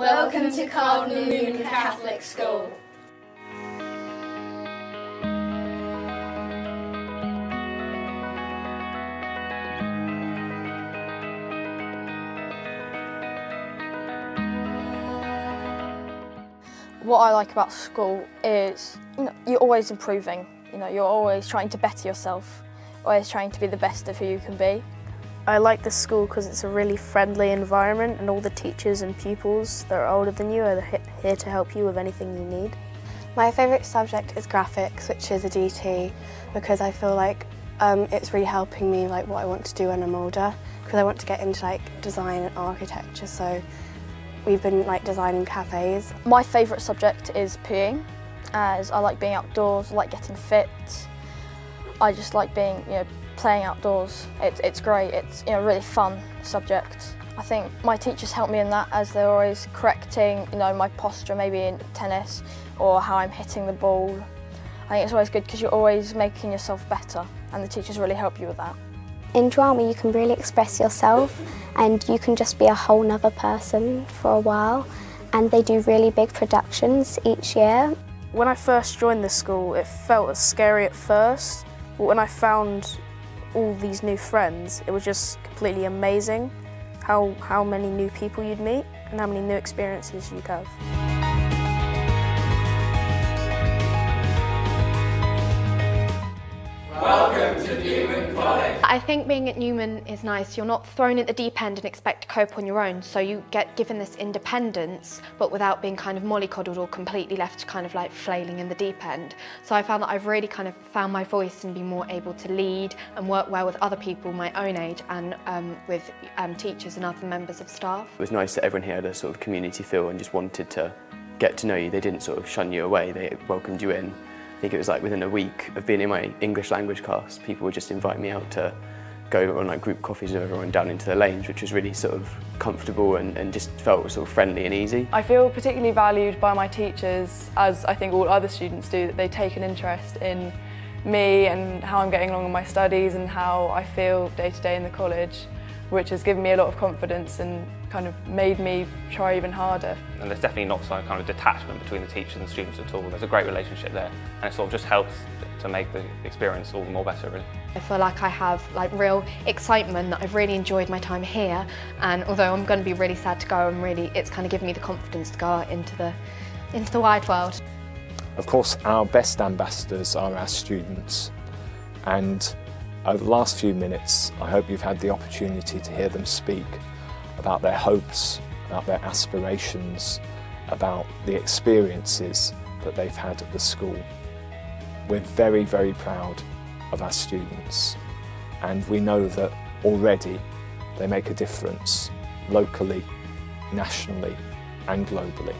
Welcome to Cardinal Newman Catholic School. What I like about school is you know, you're always improving. You know, you're always trying to better yourself, always trying to be the best of who you can be. I like the school because it's a really friendly environment and all the teachers and pupils that are older than you are here to help you with anything you need. My favourite subject is graphics, which is a DT, because I feel like um, it's really helping me like what I want to do when I'm older, because I want to get into like design and architecture, so we've been like designing cafes. My favourite subject is PE, as I like being outdoors, I like getting fit. I just like being, you know, playing outdoors. It, it's great, it's you know, a really fun subject. I think my teachers help me in that as they're always correcting you know, my posture maybe in tennis or how I'm hitting the ball. I think it's always good because you're always making yourself better and the teachers really help you with that. In drama you can really express yourself and you can just be a whole nother person for a while and they do really big productions each year. When I first joined the school it felt scary at first but when I found all these new friends, it was just completely amazing how, how many new people you'd meet and how many new experiences you'd have. I think being at Newman is nice. You're not thrown at the deep end and expect to cope on your own. So you get given this independence, but without being kind of mollycoddled or completely left kind of like flailing in the deep end. So I found that I've really kind of found my voice and be more able to lead and work well with other people my own age and um, with um, teachers and other members of staff. It was nice that everyone here had a sort of community feel and just wanted to get to know you. They didn't sort of shun you away, they welcomed you in. I think it was like within a week of being in my English language class, people would just invite me out to go on like group coffees with everyone down into the lanes, which was really sort of comfortable and, and just felt sort of friendly and easy. I feel particularly valued by my teachers, as I think all other students do, that they take an interest in me and how I'm getting along in my studies and how I feel day to day in the college, which has given me a lot of confidence and kind of made me try even harder. And there's definitely not some kind of detachment between the teachers and the students at all. There's a great relationship there and it sort of just helps to make the experience all the more better really. I feel like I have like real excitement that I've really enjoyed my time here and although I'm going to be really sad to go I'm really it's kind of given me the confidence to go out into the into the wide world. Of course our best ambassadors are our students and over the last few minutes I hope you've had the opportunity to hear them speak about their hopes, about their aspirations, about the experiences that they've had at the school. We're very, very proud of our students and we know that already they make a difference locally, nationally and globally.